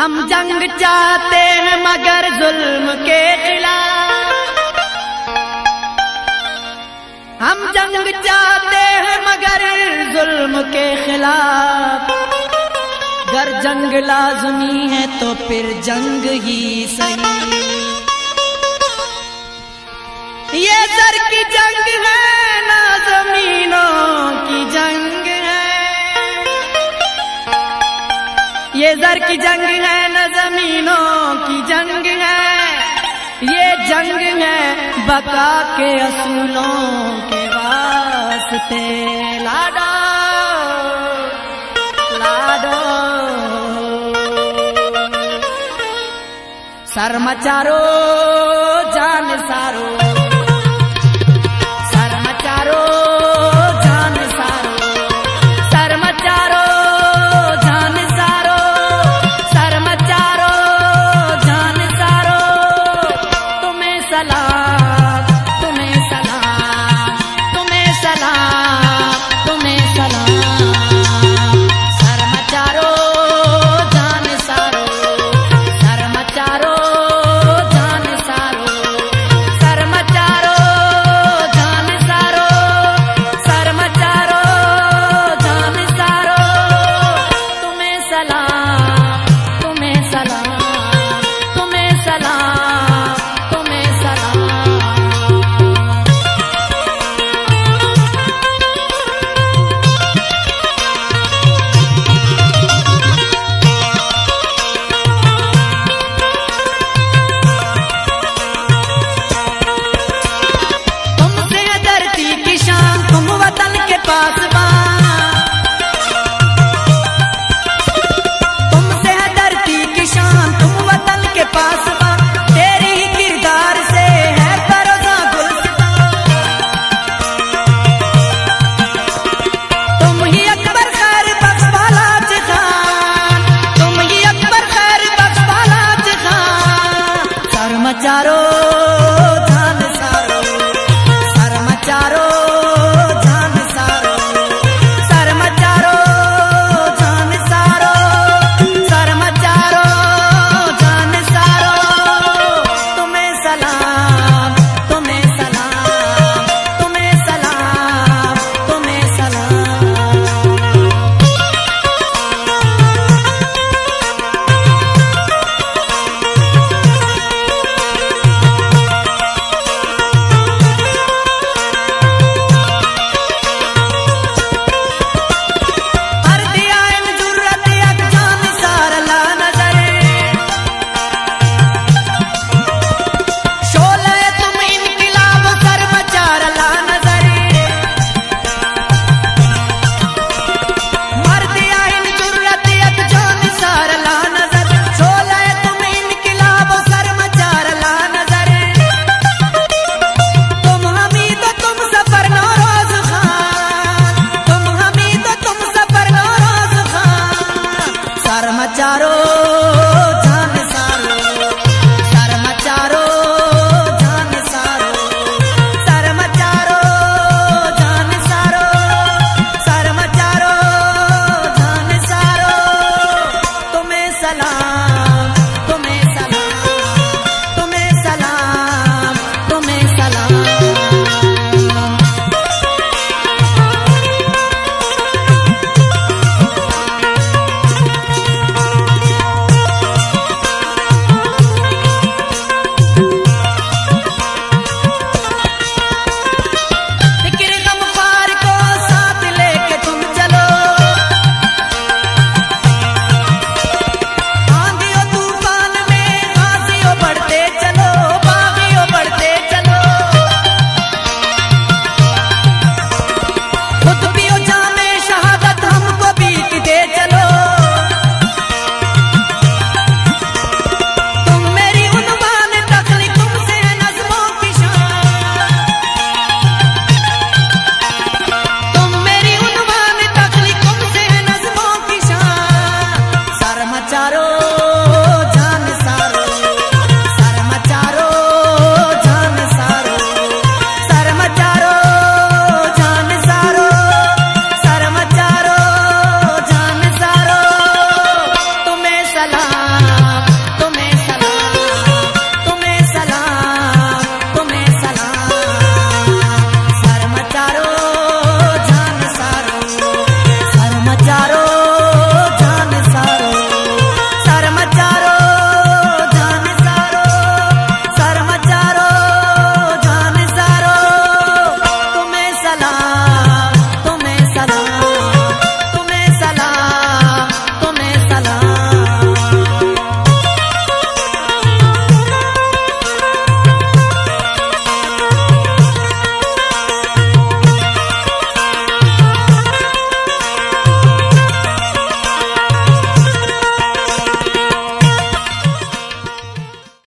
हम जंग चाहते हैं मगर जुल्म के खिलाफ। हम जंग चाहते हैं मगर जुल्म के खिलाफ। अगर जंग लाजमी है तो फिर जंग ही सही। ये सर की जंग है ये जर की जंग है न जमीनों की जंग है। ये जंग है बका के असूलों के वास्ते। लाडो लाडो। सर मचारो la सलाम